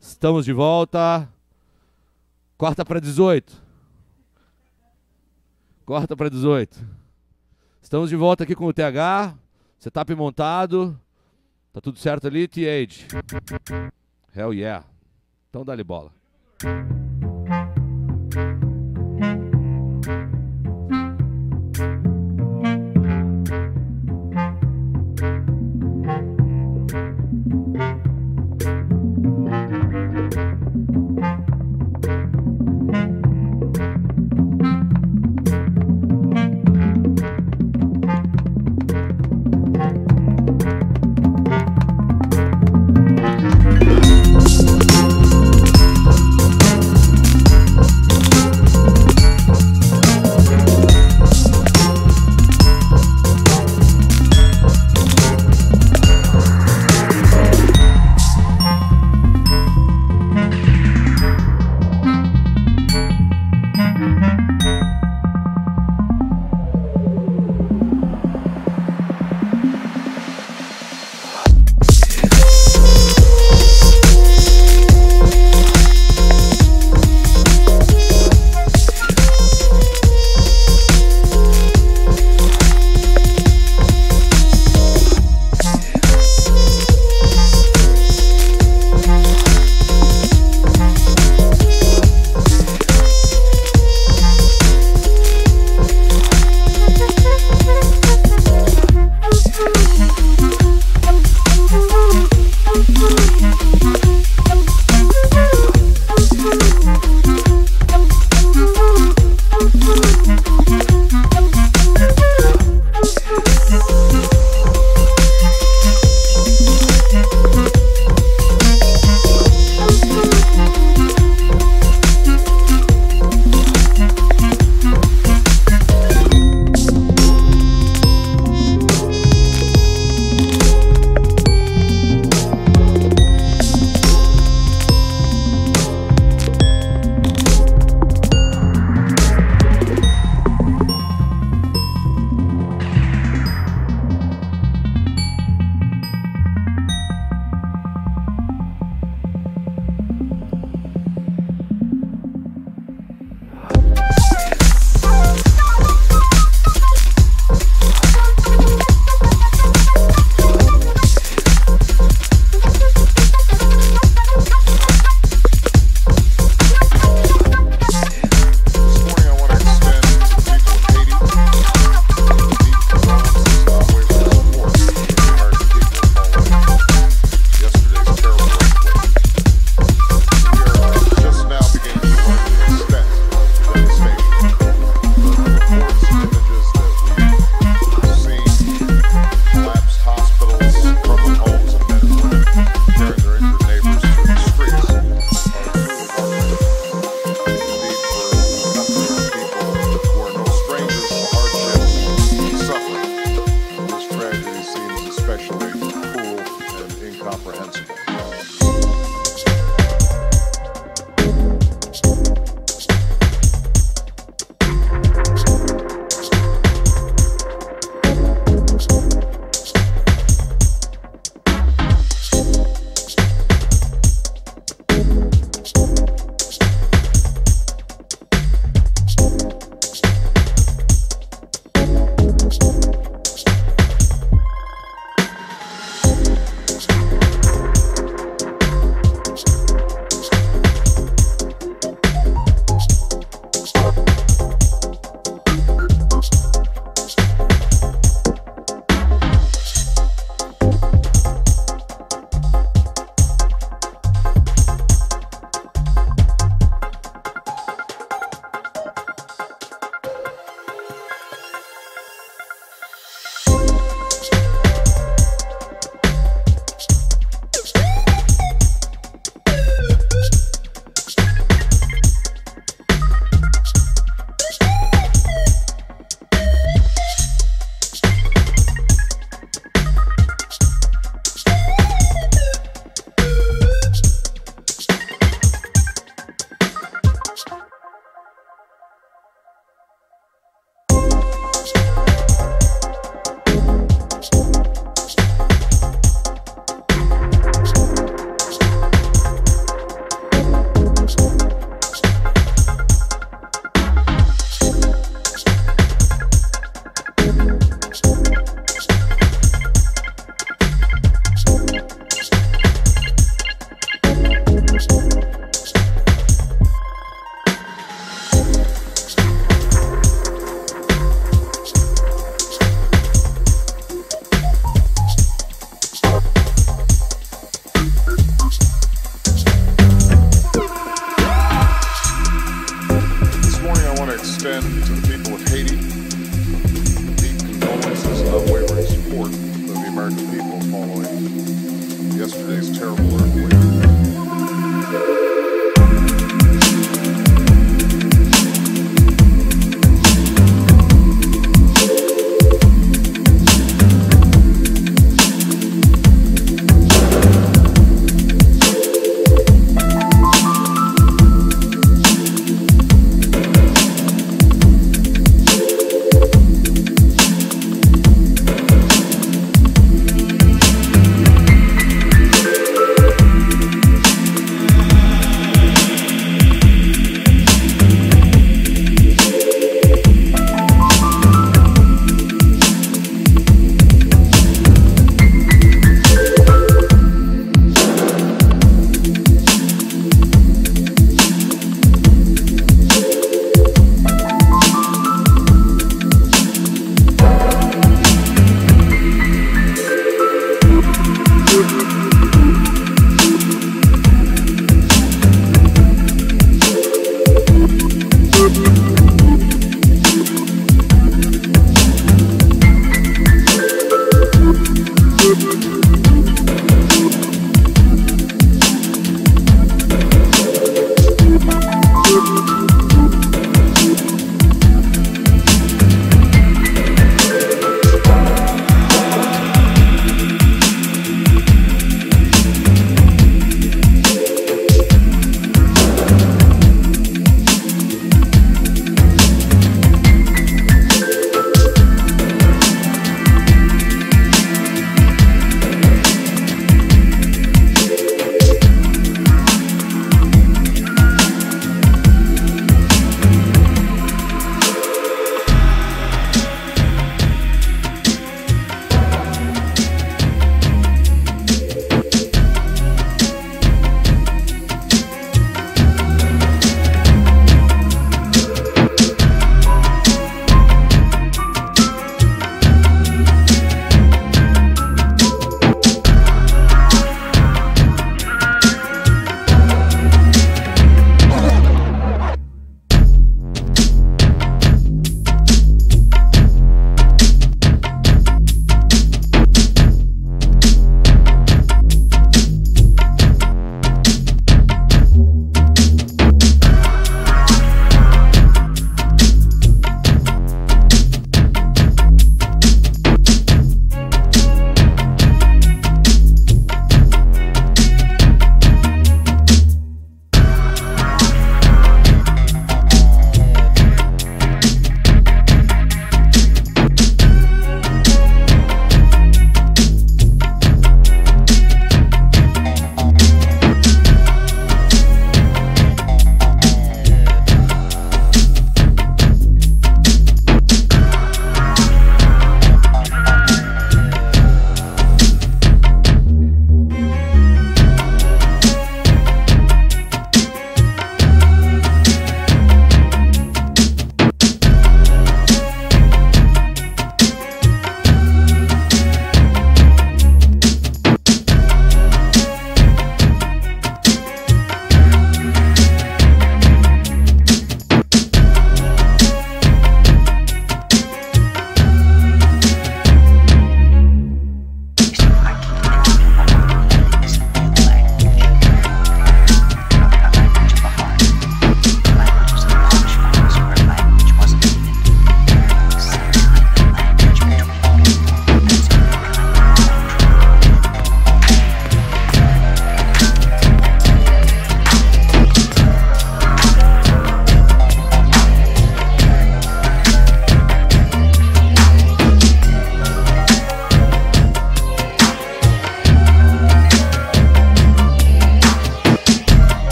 Estamos de volta. Corta para 18. Corta para 18. Estamos de volta aqui com o TH. Setup montado. Tá tudo certo ali, TH? Hell yeah. Então dá-lhe bola.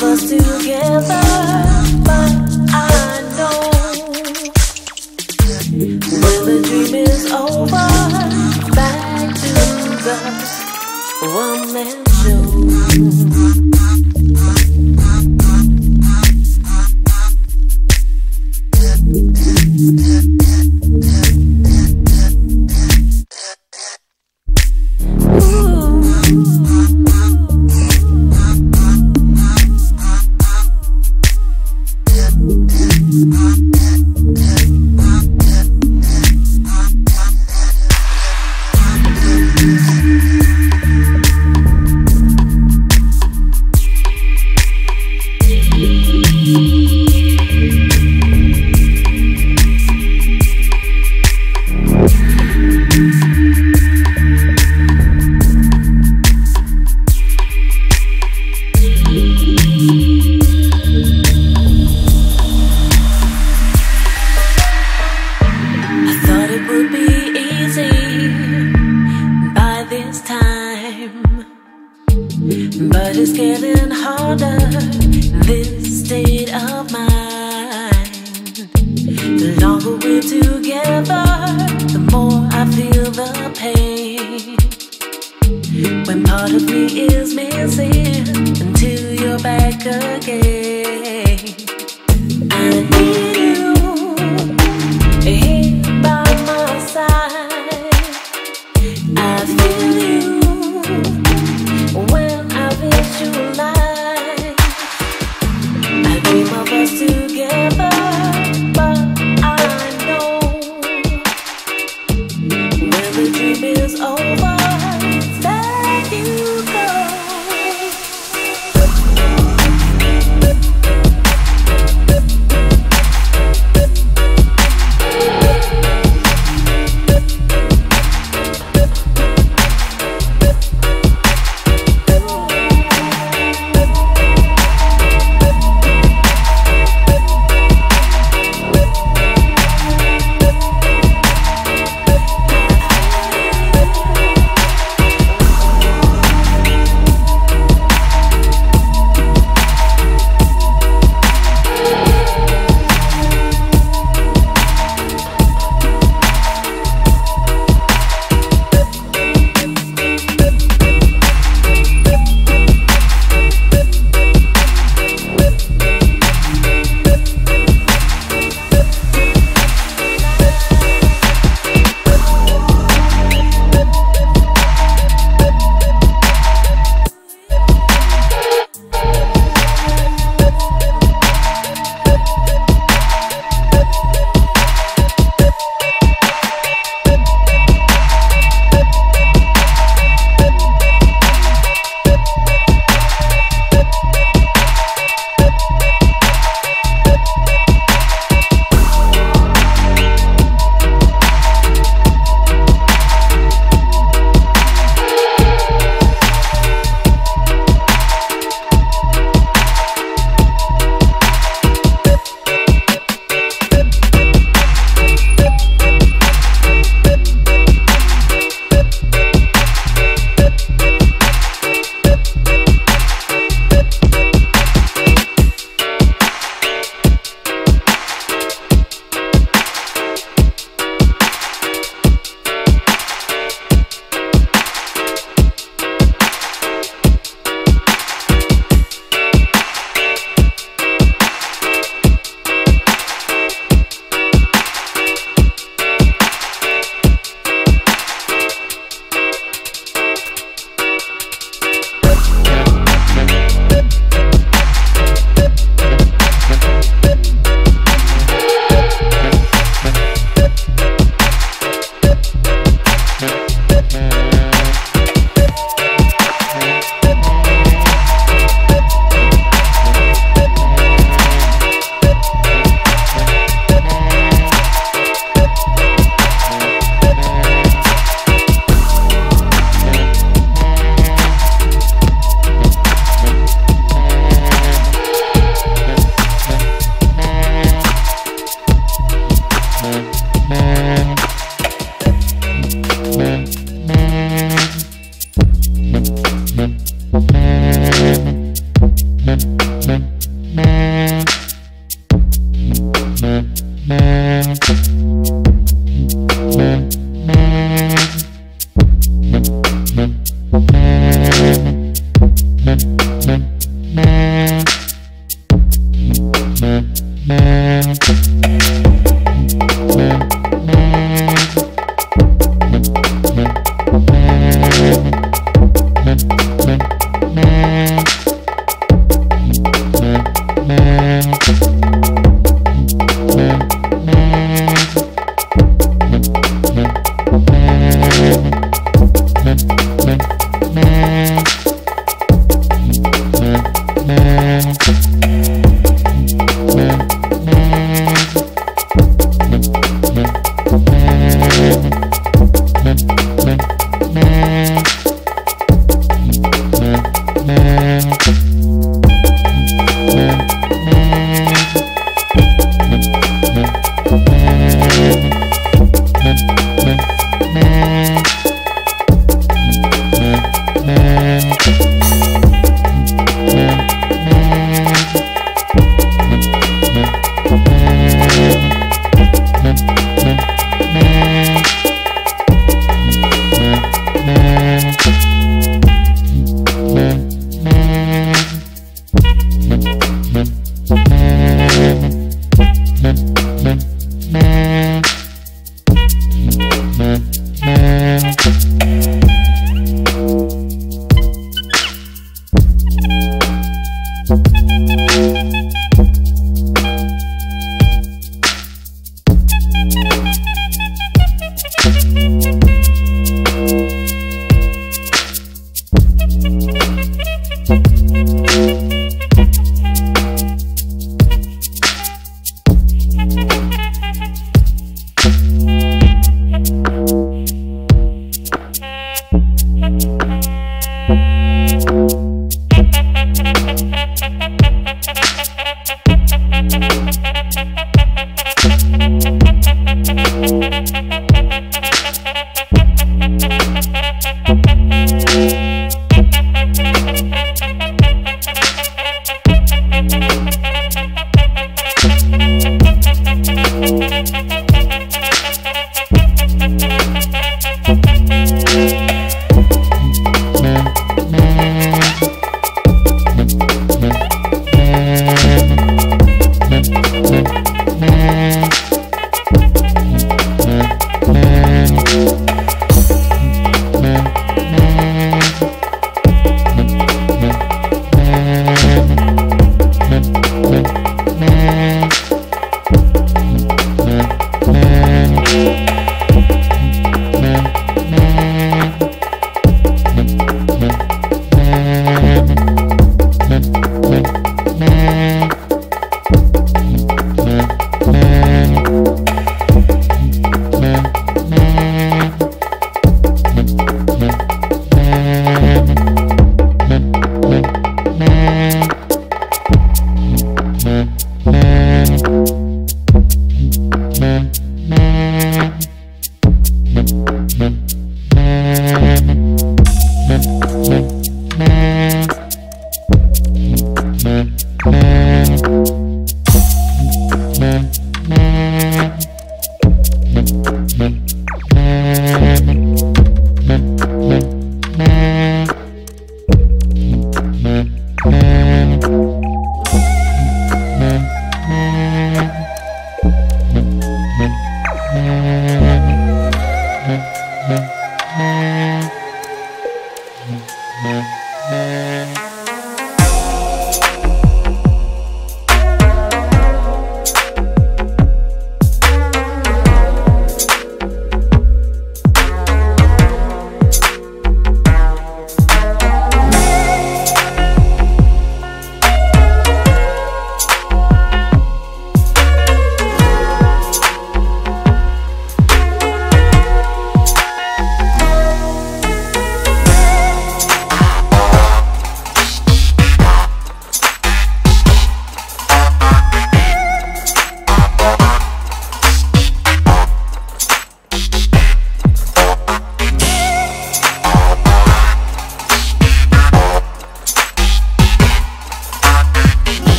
us together But I know When the dream is over Back to one man show.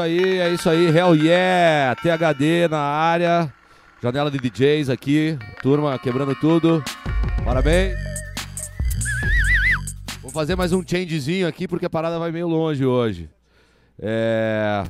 Isso aí, é isso aí. Hell yeah! THD na área. Janela de DJs aqui. Turma quebrando tudo. Parabéns. Vou fazer mais um changezinho aqui porque a parada vai meio longe hoje. É...